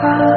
cross.